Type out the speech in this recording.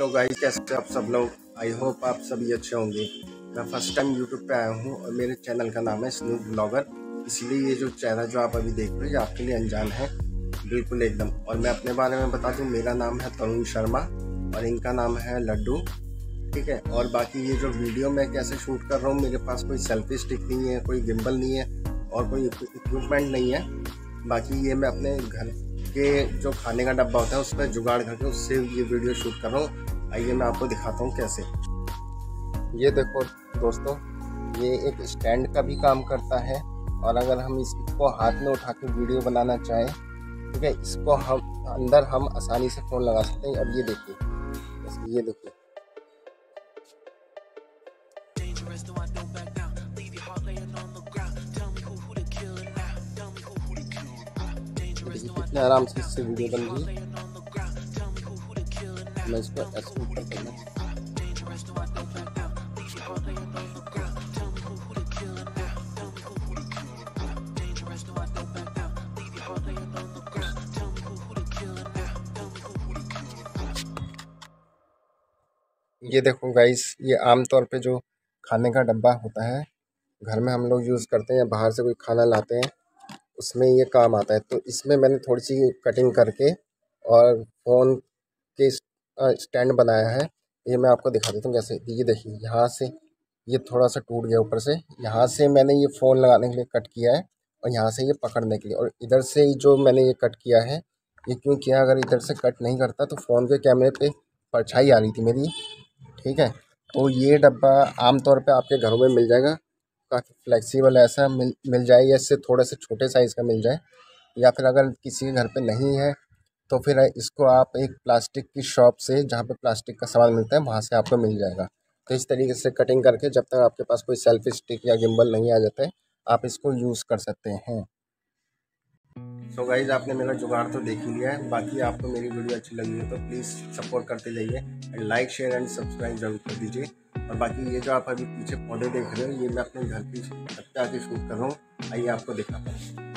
Hello guys कैसे आप सब लोग? आई होप आप सभी अच्छे होंगे। मैं फ़र्स्ट टाइम यूट्यूब पे आया हूँ और मेरे चैनल का नाम है स्नूप ब्लॉगर इसलिए ये जो चेहरा जो आप अभी देख रहे हो, ये आपके लिए अनजान है। बिल्कुल एकदम। और मैं अपने बारे में बता दूँ, मेरा नाम है तरुण शर्मा और इनका नाम है लड्डू। ठीक है? और बाकी ये जो वीडियो मैं कैसे शूट कर रहा हूँ, मेरे पास कोई सेल्फी स्टिक नहीं है, कोई गिम्बल नहीं है और कोई इक्विपमेंट नहीं है। बाकी ये मैं अपने घर के जो खाने का डब्बा होता है उस पर जुगाड़ करके उससे ये वीडियो शूट कर रहा हूँ। आइए मैं आपको दिखाता हूँ कैसे। ये देखो दोस्तों ये एक स्टैंड का भी काम करता है और अगर हम इसको हाथ में उठा के वीडियो बनाना चाहें ठीक है इसको हम अंदर हम आसानी से फ़ोन लगा सकते हैं। अब ये देखिए ये देखिए। कितने आराम से इससे वीडियो बन रही है मैं इसको ऊपर करना ये देखो गाइस ये आम तौर पे जो खाने का डब्बा होता है, घर में हम लोग यूज़ करते हैं या बाहर से कोई खाना लाते हैं, उसमें ये काम आता है। तो इसमें मैंने थोड़ी सी कटिंग करके और फ़ोन के स्टैंड बनाया है। ये मैं आपको दिखा देता हूँ कैसे ये देखिए, यहाँ से ये थोड़ा सा टूट गया ऊपर से। यहाँ से मैंने ये फ़ोन लगाने के लिए कट किया है और यहाँ से ये पकड़ने के लिए। और इधर से जो मैंने ये कट किया है, ये क्यों किया? अगर इधर से कट नहीं करता तो फ़ोन के कैमरे पे परछाई आ रही थी मेरी, ठीक है? तो ये डब्बा आमतौर पे आपके घरों में मिल जाएगा। काफ़ी फ्लेक्सिबल ऐसा मिल मिल जाए या इससे थोड़े से छोटे साइज़ का मिल जाए। या फिर अगर किसी के घर पे नहीं है तो फिर इसको आप एक प्लास्टिक की शॉप से, जहाँ पे प्लास्टिक का सामान मिलता है, वहाँ से आपको मिल जाएगा। तो इस तरीके से कटिंग करके जब तक आपके पास कोई सेल्फी स्टिक या गिम्बल नहीं आ जाता, आप इसको यूज़ कर सकते हैं। सो so गाइज़ आपने मेरा जुगाड़ तो देख ही लिया है। बाकी आपको मेरी वीडियो अच्छी लगी है तो प्लीज़ सपोर्ट करते जाइए and like share and subscribe ज़रूर कर दीजिए। और बाकी ये जो आप अभी पीछे पौधे देख रहे हो, ये मैं अपने घर की छत पे आके शूट कर रहा हूँ। आइए आपको दिखाता हूँ।